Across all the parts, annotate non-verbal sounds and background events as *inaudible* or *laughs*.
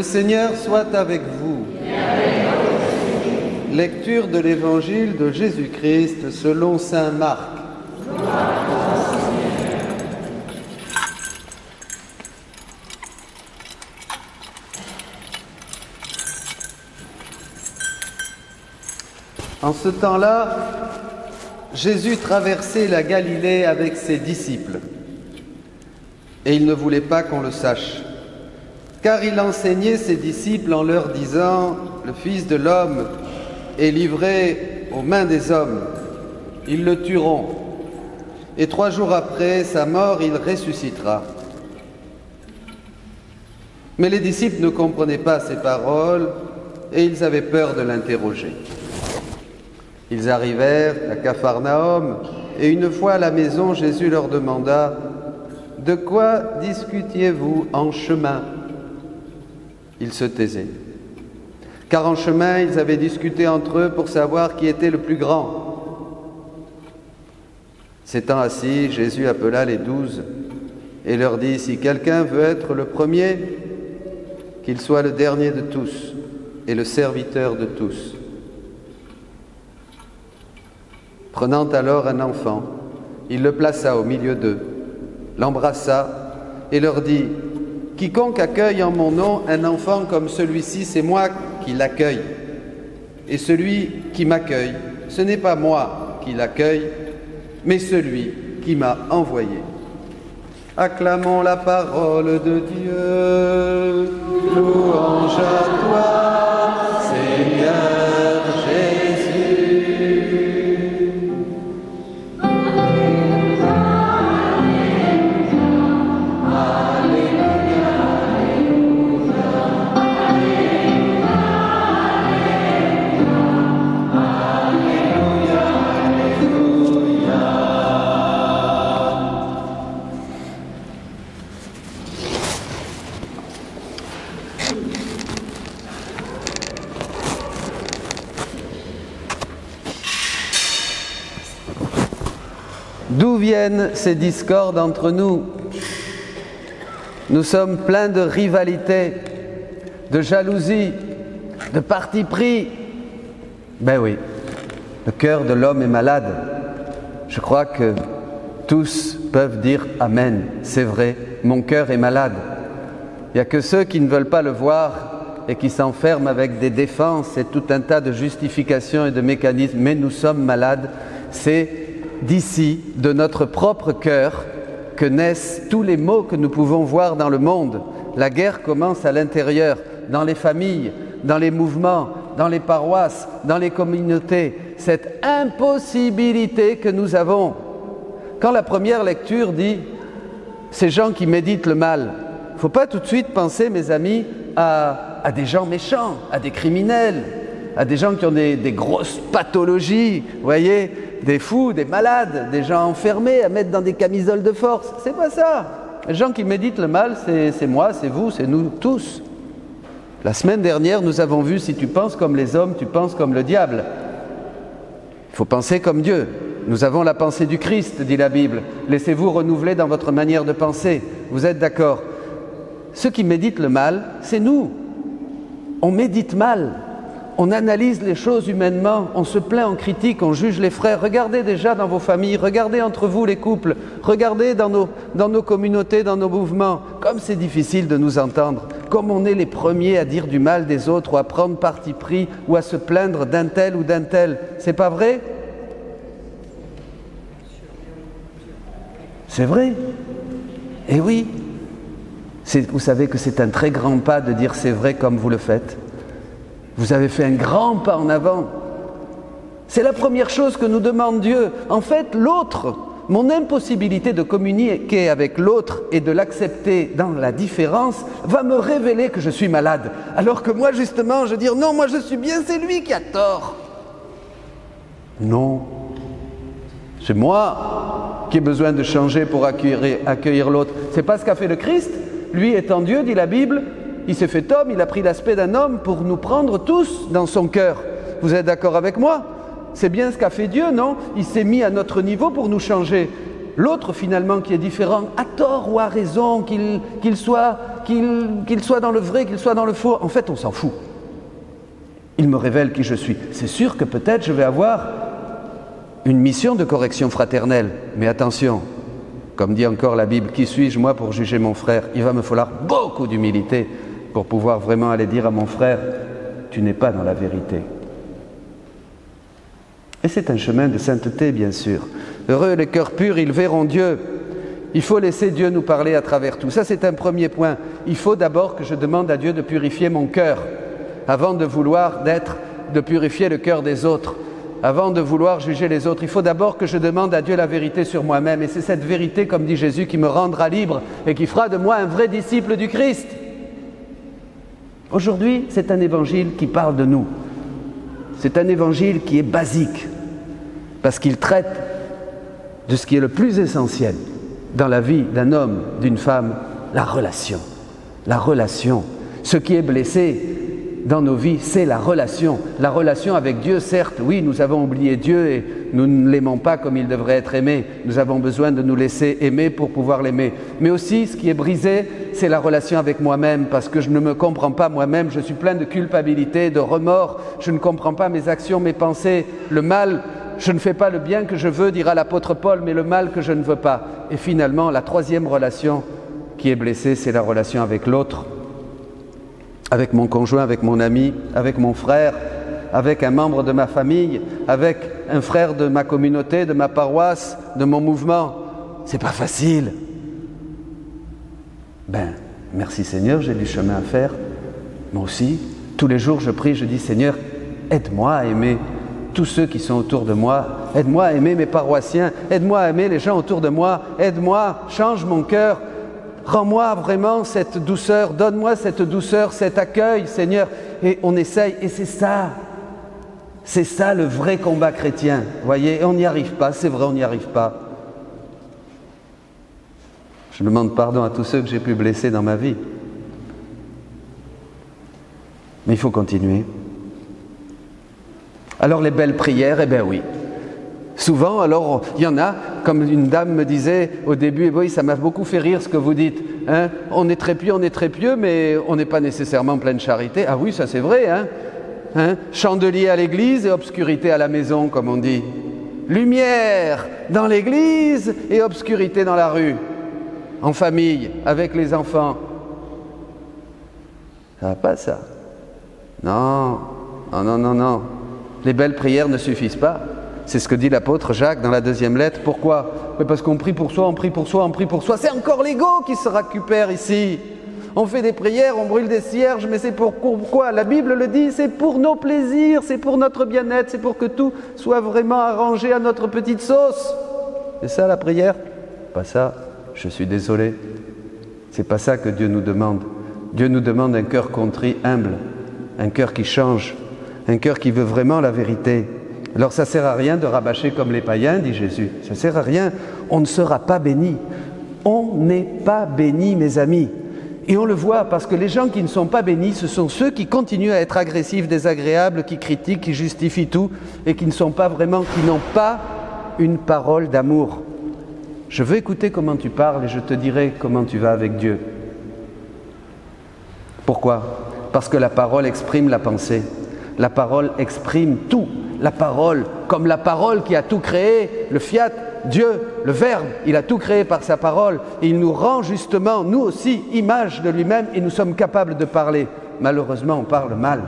Le Seigneur soit avec vous. Lecture de l'Évangile de Jésus-Christ selon Saint Marc. En ce temps-là, Jésus traversait la Galilée avec ses disciples. Et il ne voulait pas qu'on le sache, car il enseignait ses disciples en leur disant, le Fils de l'homme est livré aux mains des hommes, ils le tueront, et trois jours après sa mort, il ressuscitera. Mais les disciples ne comprenaient pas ces paroles et ils avaient peur de l'interroger. Ils arrivèrent à Capharnaüm et une fois à la maison, Jésus leur demanda De quoi discutiez-vous en chemin? Ils se taisaient. Car en chemin, ils avaient discuté entre eux pour savoir qui était le plus grand. S'étant assis, Jésus appela les douze et leur dit Si quelqu'un veut être le premier, qu'il soit le dernier de tous et le serviteur de tous. Prenant alors un enfant, il le plaça au milieu d'eux, l'embrassa et leur dit, Quiconque accueille en mon nom un enfant comme celui-ci, c'est moi qui l'accueille. Et celui qui m'accueille, ce n'est pas moi qui l'accueille, mais celui qui m'a envoyé. Acclamons la parole de Dieu. Louange à toi, Ces discordes entre nous Nous sommes pleins de rivalité, de jalousie, de parti pris. Ben oui, le cœur de l'homme est malade. Je crois que tous peuvent dire Amen. C'est vrai, mon cœur est malade. Il n'y a que ceux qui ne veulent pas le voir et qui s'enferment avec des défenses et tout un tas de justifications et de mécanismes. Mais nous sommes malades. C'est d'ici, de notre propre cœur, que naissent tous les maux que nous pouvons voir dans le monde. La guerre commence à l'intérieur, dans les familles, dans les mouvements, dans les paroisses, dans les communautés. Cette impossibilité que nous avons. Quand la première lecture dit ces gens qui méditent le mal, il ne faut pas tout de suite penser, mes amis, à, des gens méchants, à des criminels, à des gens qui ont des, des grosses pathologies, voyez, des fous, des malades, des gens enfermés à mettre dans des camisoles de force. C'est pas ça. Les gens qui méditent le mal, c'est moi, c'est vous, c'est nous tous. La semaine dernière, nous avons vu si tu penses comme les hommes, tu penses comme le diable. Il faut penser comme Dieu. Nous avons la pensée du Christ, dit la Bible. Laissez-vous renouveler dans votre manière de penser. Vous êtes d'accord? Ceux qui méditent le mal, c'est nous. On médite mal on analyse les choses humainement, on se plaint, on critique, on juge les frères. Regardez déjà dans vos familles, regardez entre vous les couples, regardez dans nos, dans nos communautés, dans nos mouvements, comme c'est difficile de nous entendre, comme on est les premiers à dire du mal des autres ou à prendre parti pris ou à se plaindre d'un tel ou d'un tel. C'est pas vrai? C'est vrai? Eh oui Vous savez que c'est un très grand pas de dire c'est vrai comme vous le faites. Vous avez fait un grand pas en avant. C'est la première chose que nous demande Dieu. En fait, l'autre, mon impossibilité de communiquer avec l'autre et de l'accepter dans la différence va me révéler que je suis malade. Alors que moi, justement, je dis non, moi je suis bien, c'est lui qui a tort. Non. C'est moi qui ai besoin de changer pour accueillir, accueillir l'autre. C'est pas ce qu'a fait le Christ. Lui étant Dieu, dit la Bible, il s'est fait homme, il a pris l'aspect d'un homme pour nous prendre tous dans son cœur. Vous êtes d'accord avec moi? C'est bien ce qu'a fait Dieu, non? Il s'est mis à notre niveau pour nous changer. L'autre, finalement, qui est différent, à tort ou à raison, qu'il soit soit dans le vrai, qu'il soit dans le faux. En fait, on s'en fout. Il me révèle qui je suis. C'est sûr que peut-être je vais avoir une mission de correction fraternelle. Mais attention, comme dit encore la Bible, qui suis-je moi pour juger mon frère? Il va me falloir beaucoup d'humilité pour pouvoir vraiment aller dire à mon frère, tu n'es pas dans la vérité. Et c'est un chemin de sainteté, bien sûr. Heureux les cœurs purs, ils verront Dieu. Il faut laisser Dieu nous parler à travers tout. Ça, c'est un premier point. Il faut d'abord que je demande à Dieu de purifier mon cœur, avant de vouloir d'être, de purifier le cœur des autres, avant de vouloir juger les autres. Il faut d'abord que je demande à Dieu la vérité sur moi-même. Et c'est cette vérité, comme dit Jésus, qui me rendra libre et qui fera de moi un vrai disciple du Christ. Aujourd'hui, c'est un évangile qui parle de nous. C'est un évangile qui est basique, parce qu'il traite de ce qui est le plus essentiel dans la vie d'un homme, d'une femme, la relation. La relation. Ce qui est blessé dans nos vies, c'est la relation. La relation avec Dieu, certes, oui, nous avons oublié Dieu et nous ne l'aimons pas comme il devrait être aimé. Nous avons besoin de nous laisser aimer pour pouvoir l'aimer. Mais aussi, ce qui est brisé, c'est la relation avec moi-même, parce que je ne me comprends pas moi-même, je suis plein de culpabilité, de remords, je ne comprends pas mes actions, mes pensées, le mal je ne fais pas le bien que je veux, dira l'apôtre Paul, mais le mal que je ne veux pas. Et finalement, la troisième relation qui est blessée, c'est la relation avec l'autre, avec mon conjoint, avec mon ami, avec mon frère, avec un membre de ma famille, avec un frère de ma communauté, de ma paroisse, de mon mouvement. C'est pas facile. Ben, merci Seigneur, j'ai du chemin à faire. Moi aussi, tous les jours, je prie, je dis Seigneur, aide-moi à aimer tous ceux qui sont autour de moi. Aide-moi à aimer mes paroissiens. Aide-moi à aimer les gens autour de moi. Aide-moi, change mon cœur. Rends-moi vraiment cette douceur. Donne-moi cette douceur, cet accueil, Seigneur. Et on essaye. Et c'est ça. C'est ça le vrai combat chrétien. Voyez, on n'y arrive pas. C'est vrai, on n'y arrive pas. Je demande pardon à tous ceux que j'ai pu blesser dans ma vie. Mais il faut continuer. Alors les belles prières, eh bien oui. Souvent, alors, il y en a, comme une dame me disait au début, et oui, ça m'a beaucoup fait rire ce que vous dites. Hein. on est très pieux, on est très pieux, mais on n'est pas nécessairement plein de charité. Ah oui, ça c'est vrai. Hein, hein? Chandelier à l'église et obscurité à la maison, comme on dit. Lumière dans l'église et obscurité dans la rue. En famille, avec les enfants. Ça va pas ça? Non, non, non, non, non. Les belles prières ne suffisent pas. C'est ce que dit l'apôtre Jacques dans la deuxième lettre. Pourquoi? Parce qu'on prie pour soi, on prie pour soi, on prie pour soi. C'est encore l'ego qui se récupère ici. On fait des prières, on brûle des cierges, mais c'est pour pourquoi? La Bible le dit, c'est pour nos plaisirs, c'est pour notre bien-être, c'est pour que tout soit vraiment arrangé à notre petite sauce. C'est ça la prière? Pas ça. Je suis désolé. C'est pas ça que Dieu nous demande. Dieu nous demande un cœur contrit, humble, un cœur qui change, un cœur qui veut vraiment la vérité. Alors ça sert à rien de rabâcher comme les païens, dit Jésus. Ça sert à rien. On ne sera pas béni. On n'est pas béni, mes amis. Et on le voit parce que les gens qui ne sont pas bénis, ce sont ceux qui continuent à être agressifs, désagréables, qui critiquent, qui justifient tout et qui ne sont pas vraiment, qui n'ont pas une parole d'amour. Je veux écouter comment tu parles et je te dirai comment tu vas avec Dieu. Pourquoi? Parce que la parole exprime la pensée. La parole exprime tout. La parole, comme la parole qui a tout créé, le fiat, Dieu, le Verbe, il a tout créé par sa parole. Il nous rend justement, nous aussi, image de lui-même et nous sommes capables de parler. Malheureusement, on parle mal.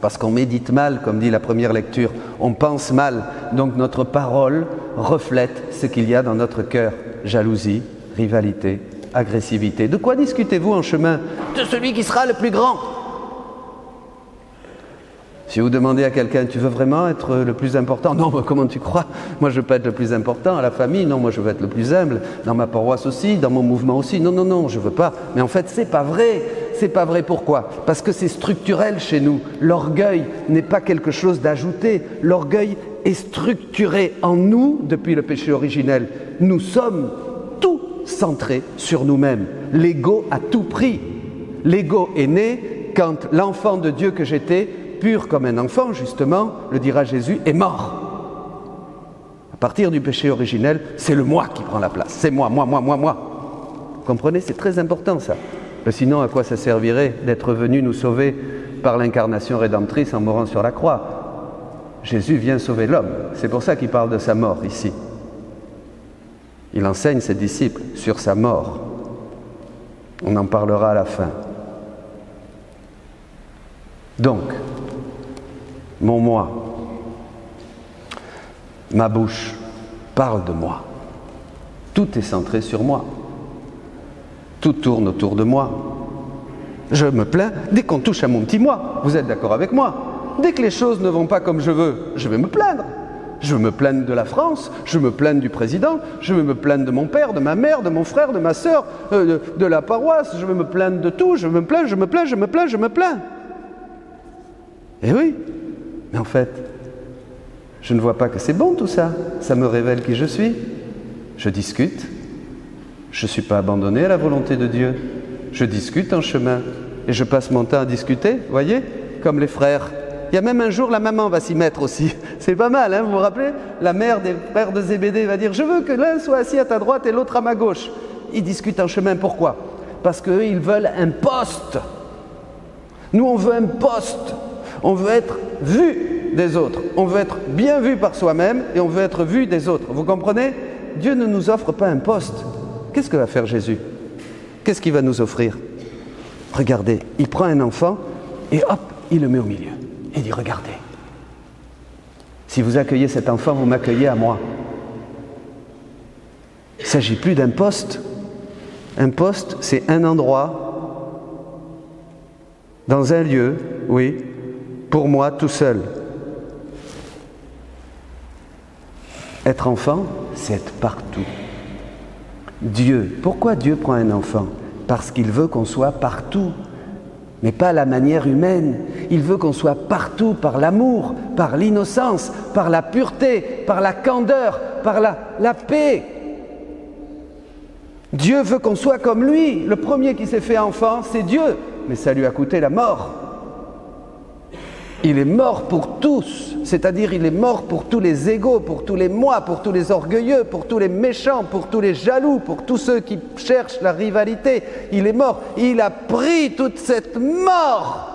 Parce qu'on médite mal, comme dit la première lecture. On pense mal. Donc notre parole reflète ce qu'il y a dans notre cœur. Jalousie, rivalité, agressivité. De quoi discutez-vous en chemin? De celui qui sera le plus grand. Si vous demandez à quelqu'un, tu veux vraiment être le plus important? Non, comment tu crois? Moi, je veux pas être le plus important. À la famille, non, moi, je veux être le plus humble. Dans ma paroisse aussi, dans mon mouvement aussi. Non, non, non, je veux pas. Mais en fait, c'est pas vrai. C'est pas vrai. Pourquoi? Parce que c'est structurel chez nous. L'orgueil n'est pas quelque chose d'ajouté. L'orgueil est structuré en nous depuis le péché originel. Nous sommes tout centrés sur nous-mêmes. L'ego a tout pris. L'ego est né quand l'enfant de Dieu que j'étais pur comme un enfant, justement, le dira Jésus, est mort. À partir du péché originel, c'est le moi qui prend la place. C'est moi, moi, moi, moi, moi. Vous comprenez C'est très important ça. Sinon, à quoi ça servirait d'être venu nous sauver par l'incarnation rédemptrice en mourant sur la croix? Jésus vient sauver l'homme. C'est pour ça qu'il parle de sa mort ici. Il enseigne ses disciples sur sa mort. On en parlera à la fin. Donc, mon moi, ma bouche parle de moi. Tout est centré sur moi. Tout tourne autour de moi. Je me plains dès qu'on touche à mon petit moi. Vous êtes d'accord avec moi? Dès que les choses ne vont pas comme je veux, je vais me plaindre. Je me plaindre de la France, je me plains du président, je me plaindre de mon père, de ma mère, de mon frère, de ma soeur, euh, de, la paroisse, je me plaindre de tout, je me plains, je me plains, je me plains, je me plains. Eh oui, mais en fait, je ne vois pas que c'est bon tout ça. Ça me révèle qui je suis. Je discute. Je ne suis pas abandonné à la volonté de Dieu. Je discute en chemin. Et je passe mon temps à discuter, voyez, comme les frères. Il y a même un jour, la maman va s'y mettre aussi. *laughs* C'est pas mal, hein, vous vous rappelez? La mère des frères de Zébédée va dire Je veux que l'un soit assis à ta droite et l'autre à ma gauche. Ils discutent en chemin. Pourquoi? Parce qu'eux, ils veulent un poste. Nous, on veut un poste. On veut être vu des autres. On veut être bien vu par soi-même et on veut être vu des autres. Vous comprenez? Dieu ne nous offre pas un poste. Qu'est-ce que va faire Jésus? Qu'est-ce qu'il va nous offrir? Regardez, il prend un enfant et hop, il le met au milieu. Il dit, regardez, si vous accueillez cet enfant, vous m'accueillez à moi. Il ne s'agit plus d'un poste. Un poste, c'est un endroit, dans un lieu, oui, pour moi tout seul. Être enfant, c'est être partout. Dieu, pourquoi Dieu prend un enfant? Parce qu'il veut qu'on soit partout, mais pas à la manière humaine. Il veut qu'on soit partout par l'amour, par l'innocence, par la pureté, par la candeur, par la, la paix. Dieu veut qu'on soit comme lui. Le premier qui s'est fait enfant, c'est Dieu, mais ça lui a coûté la mort. Il est mort pour tous, c'est-à-dire il est mort pour tous les égaux, pour tous les moi, pour tous les orgueilleux, pour tous les méchants, pour tous les jaloux, pour tous ceux qui cherchent la rivalité. Il est mort, il a pris toute cette mort.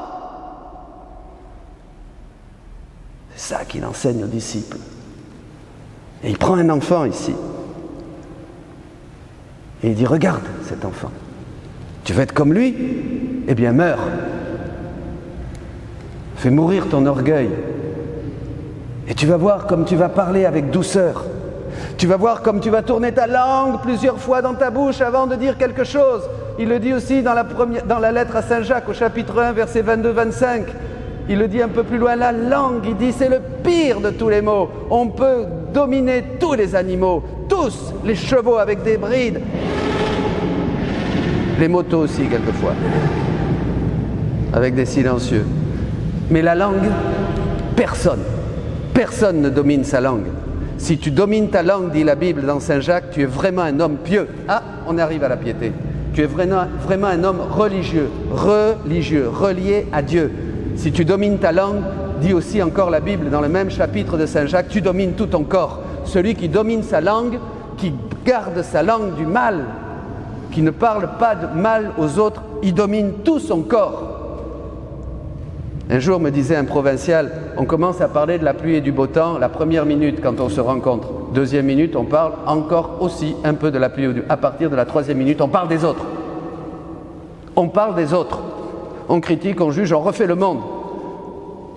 C'est ça qu'il enseigne aux disciples. Et il prend un enfant ici. Et il dit, regarde cet enfant. Tu veux être comme lui? Eh bien, meurs. Fais mourir ton orgueil. Et tu vas voir comme tu vas parler avec douceur. Tu vas voir comme tu vas tourner ta langue plusieurs fois dans ta bouche avant de dire quelque chose. Il le dit aussi dans la, lettre à Saint Jacques au chapitre 1 verset 22-25. Il le dit un peu plus loin, la langue, il dit c'est le pire de tous les mots. On peut dominer tous les animaux, tous les chevaux avec des brides, les motos aussi quelquefois, avec des silencieux. Mais la langue, personne, personne ne domine sa langue. Si tu domines ta langue, dit la Bible dans Saint Jacques, tu es vraiment un homme pieux. Ah, on arrive à la piété. Tu es vraiment, un homme religieux, religieux, relié à Dieu. Si tu domines ta langue, dit aussi encore la Bible dans le même chapitre de Saint Jacques, tu domines tout ton corps. Celui qui domine sa langue, qui garde sa langue du mal, qui ne parle pas de mal aux autres, il domine tout son corps. Un jour me disait un provincial, on commence à parler de la pluie et du beau temps la première minute quand on se rencontre. Deuxième minute, on parle encore aussi un peu de la pluie. À partir de la troisième minute, on parle des autres. On parle des autres. On critique, on juge, on refait le monde.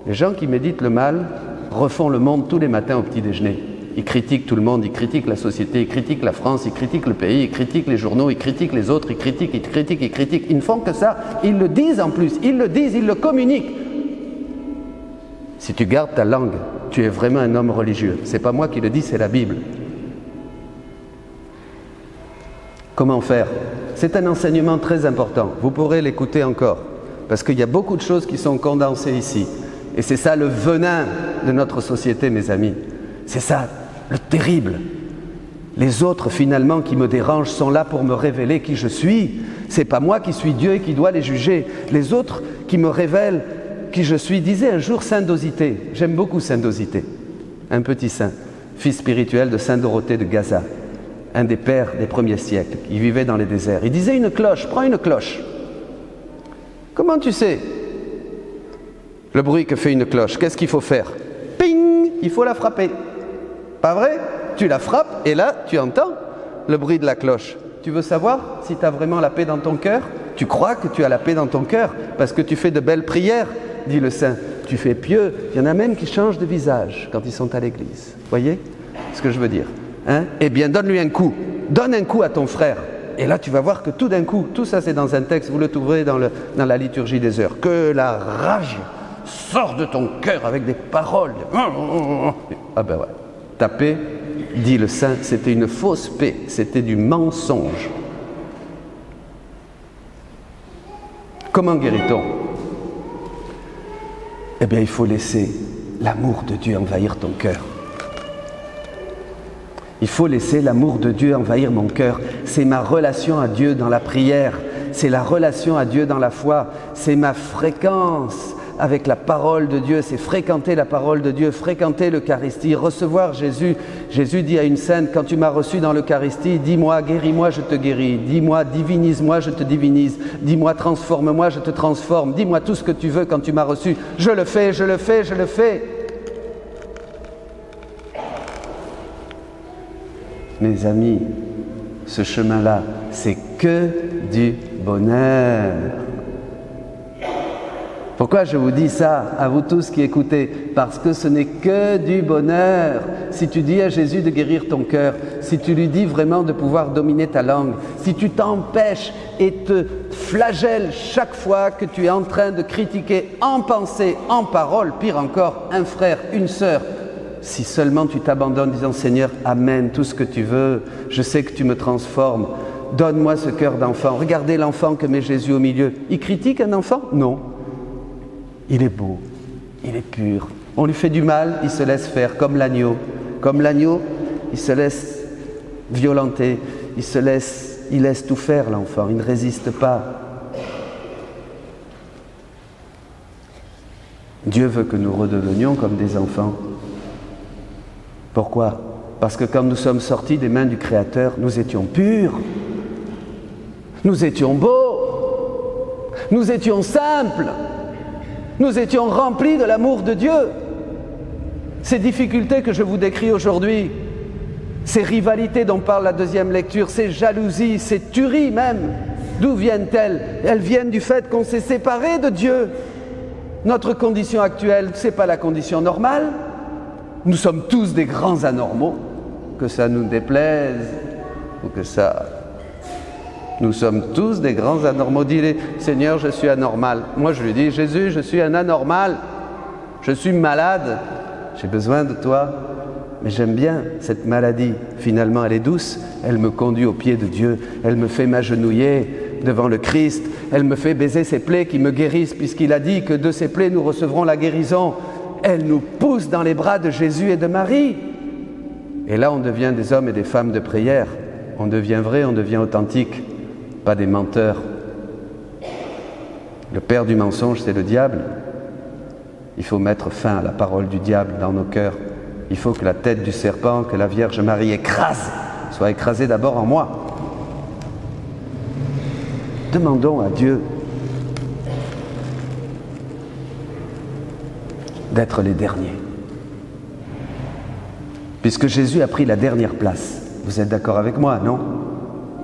Les gens qui méditent le mal refont le monde tous les matins au petit déjeuner. Ils critiquent tout le monde, ils critiquent la société, ils critiquent la France, ils critiquent le pays, ils critiquent les journaux, ils critiquent les autres, ils critiquent, ils critiquent, ils critiquent. Ils ne font que ça. Ils le disent en plus, ils le disent, ils le communiquent. Si tu gardes ta langue, tu es vraiment un homme religieux. C'est pas moi qui le dis, c'est la Bible. Comment faire? C'est un enseignement très important. Vous pourrez l'écouter encore. Parce qu'il y a beaucoup de choses qui sont condensées ici. Et c'est ça le venin de notre société, mes amis. C'est ça le terrible. Les autres, finalement, qui me dérangent, sont là pour me révéler qui je suis. C'est pas moi qui suis Dieu et qui dois les juger. Les autres qui me révèlent qui je suis disait un jour Saint Dosité. J'aime beaucoup Saint Dosité, un petit saint, fils spirituel de Saint Dorothée de Gaza, un des pères des premiers siècles, qui vivait dans les déserts. Il disait une cloche, prends une cloche. Comment tu sais le bruit que fait une cloche? Qu'est-ce qu'il faut faire? Ping Il faut la frapper. Pas vrai? Tu la frappes et là, tu entends le bruit de la cloche. Tu veux savoir si tu as vraiment la paix dans ton cœur? Tu crois que tu as la paix dans ton cœur parce que tu fais de belles prières, dit le saint. Tu fais pieux. Il y en a même qui changent de visage quand ils sont à l'église. Voyez ce que je veux dire hein? Eh bien, donne-lui un coup. Donne un coup à ton frère. Et là, tu vas voir que tout d'un coup, tout ça c'est dans un texte, vous le trouverez dans, dans la liturgie des heures, que la rage sort de ton cœur avec des paroles. Ah ben ouais, ta paix, dit le saint, c'était une fausse paix, c'était du mensonge. Comment guérit-on? Eh bien, il faut laisser l'amour de Dieu envahir ton cœur. Il faut laisser l'amour de Dieu envahir mon cœur. C'est ma relation à Dieu dans la prière, c'est la relation à Dieu dans la foi, c'est ma fréquence avec la parole de Dieu, c'est fréquenter la parole de Dieu, fréquenter l'Eucharistie, recevoir Jésus. Jésus dit à une sainte, quand tu m'as reçu dans l'Eucharistie, dis-moi, guéris-moi, je te guéris. Dis-moi, divinise-moi, je te divinise. Dis-moi, transforme-moi, je te transforme. Dis-moi tout ce que tu veux quand tu m'as reçu. Je le fais, je le fais, je le fais. Mes amis, ce chemin-là, c'est que du bonheur. Pourquoi je vous dis ça à vous tous qui écoutez? Parce que ce n'est que du bonheur. Si tu dis à Jésus de guérir ton cœur, si tu lui dis vraiment de pouvoir dominer ta langue, si tu t'empêches et te flagelles chaque fois que tu es en train de critiquer en pensée, en parole, pire encore, un frère, une sœur, si seulement tu t'abandonnes disant Seigneur, amène tout ce que tu veux, je sais que tu me transformes, donne-moi ce cœur d'enfant. Regardez l'enfant que met Jésus au milieu. Il critique un enfant? Non. Il est beau, il est pur. On lui fait du mal, il se laisse faire comme l'agneau. Comme l'agneau, il se laisse violenter, il se laisse, il laisse tout faire l'enfant, il ne résiste pas. Dieu veut que nous redevenions comme des enfants. Pourquoi? Parce que quand nous sommes sortis des mains du Créateur, nous étions purs, nous étions beaux, nous étions simples, nous étions remplis de l'amour de Dieu. Ces difficultés que je vous décris aujourd'hui, ces rivalités dont parle la deuxième lecture, ces jalousies, ces tueries même, d'où viennent-elles? Elles viennent du fait qu'on s'est séparé de Dieu. Notre condition actuelle, ce n'est pas la condition normale. Nous sommes tous des grands anormaux, que ça nous déplaise ou que ça nous sommes tous des grands anormaux. Dis-les, Seigneur, je suis anormal. Moi, je lui dis, Jésus, je suis un anormal. Je suis malade. J'ai besoin de toi. Mais j'aime bien cette maladie. Finalement, elle est douce. Elle me conduit au pied de Dieu. Elle me fait m'agenouiller devant le Christ. Elle me fait baiser ses plaies qui me guérissent, puisqu'il a dit que de ses plaies, nous recevrons la guérison. Elle nous pousse dans les bras de Jésus et de Marie. Et là, on devient des hommes et des femmes de prière. On devient vrai, on devient authentique pas des menteurs. Le père du mensonge, c'est le diable. Il faut mettre fin à la parole du diable dans nos cœurs. Il faut que la tête du serpent, que la Vierge Marie écrase, soit écrasée d'abord en moi. Demandons à Dieu d'être les derniers. Puisque Jésus a pris la dernière place. Vous êtes d'accord avec moi, non?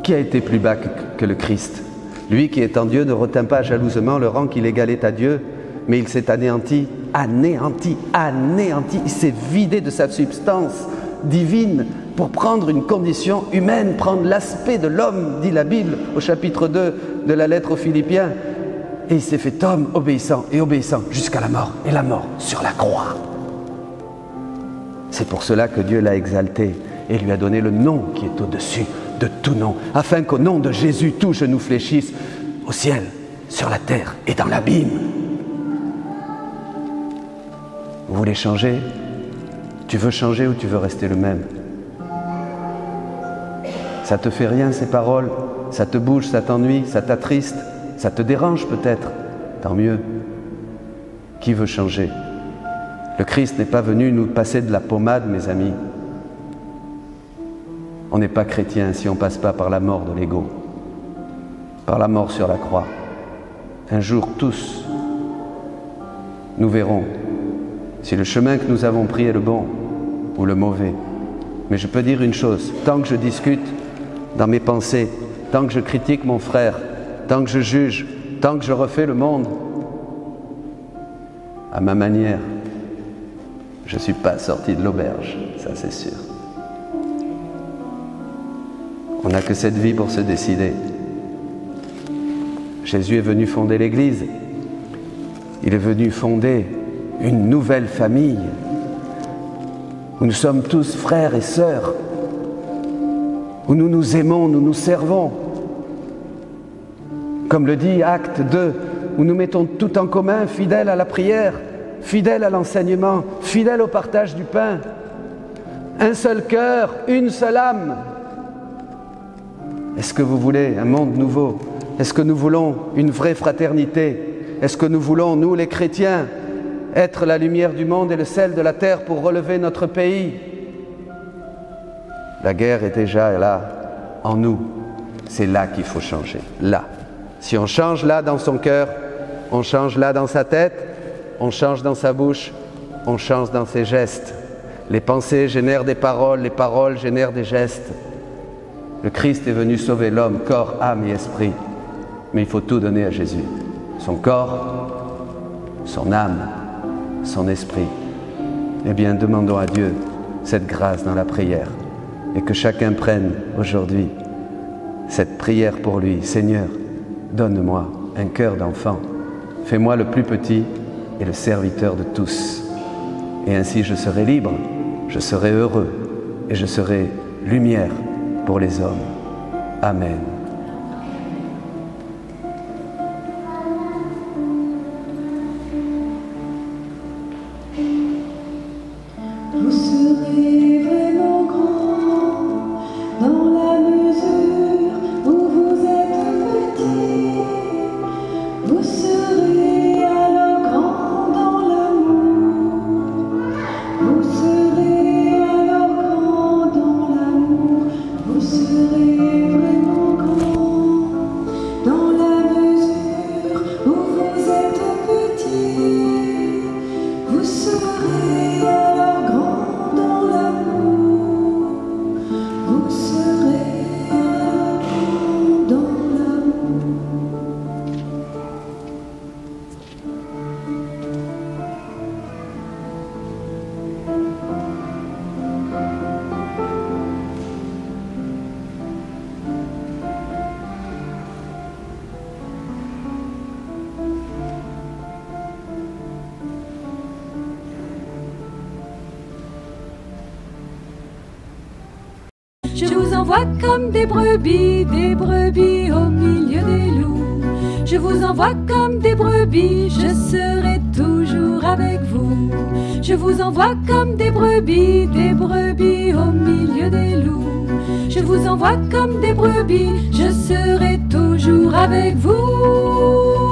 Qui a été plus bas que, le Christ Lui qui étant Dieu ne retint pas jalousement le rang qu'il égalait à Dieu, mais il s'est anéanti, anéanti, anéanti. Il s'est vidé de sa substance divine pour prendre une condition humaine, prendre l'aspect de l'homme, dit la Bible au chapitre 2 de la lettre aux Philippiens. Et il s'est fait homme obéissant et obéissant jusqu'à la mort, et la mort sur la croix. C'est pour cela que Dieu l'a exalté et lui a donné le nom qui est au-dessus de tout nom, afin qu'au nom de Jésus, tout genou fléchisse au ciel, sur la terre et dans l'abîme. Vous voulez changer? Tu veux changer ou tu veux rester le même? Ça te fait rien ces paroles? Ça te bouge, ça t'ennuie, ça t'attriste, ça te dérange peut-être? Tant mieux. Qui veut changer? Le Christ n'est pas venu nous passer de la pommade, mes amis. On n'est pas chrétien si on ne passe pas par la mort de l'ego, par la mort sur la croix. Un jour tous, nous verrons si le chemin que nous avons pris est le bon ou le mauvais. Mais je peux dire une chose, tant que je discute dans mes pensées, tant que je critique mon frère, tant que je juge, tant que je refais le monde, à ma manière, je ne suis pas sorti de l'auberge, ça c'est sûr. On n'a que cette vie pour se décider. Jésus est venu fonder l'Église. Il est venu fonder une nouvelle famille où nous sommes tous frères et sœurs, où nous nous aimons, nous nous servons. Comme le dit Acte 2, où nous mettons tout en commun, fidèles à la prière, fidèles à l'enseignement, fidèles au partage du pain. Un seul cœur, une seule âme. Est-ce que vous voulez un monde nouveau? Est-ce que nous voulons une vraie fraternité? Est-ce que nous voulons, nous les chrétiens, être la lumière du monde et le sel de la terre pour relever notre pays? La guerre est déjà là, en nous. C'est là qu'il faut changer, là. Si on change là dans son cœur, on change là dans sa tête, on change dans sa bouche, on change dans ses gestes. Les pensées génèrent des paroles, les paroles génèrent des gestes. Le Christ est venu sauver l'homme, corps, âme et esprit. Mais il faut tout donner à Jésus. Son corps, son âme, son esprit. Eh bien, demandons à Dieu cette grâce dans la prière et que chacun prenne aujourd'hui cette prière pour lui. Seigneur, donne-moi un cœur d'enfant. Fais-moi le plus petit et le serviteur de tous. Et ainsi je serai libre, je serai heureux et je serai lumière pour les hommes. Amen. Envoie comme des brebis, des brebis au milieu des loups. Je vous envoie comme des brebis, je serai toujours avec vous. Je vous envoie comme des brebis, des brebis au milieu des loups. Je vous envoie comme des brebis, je serai toujours avec vous.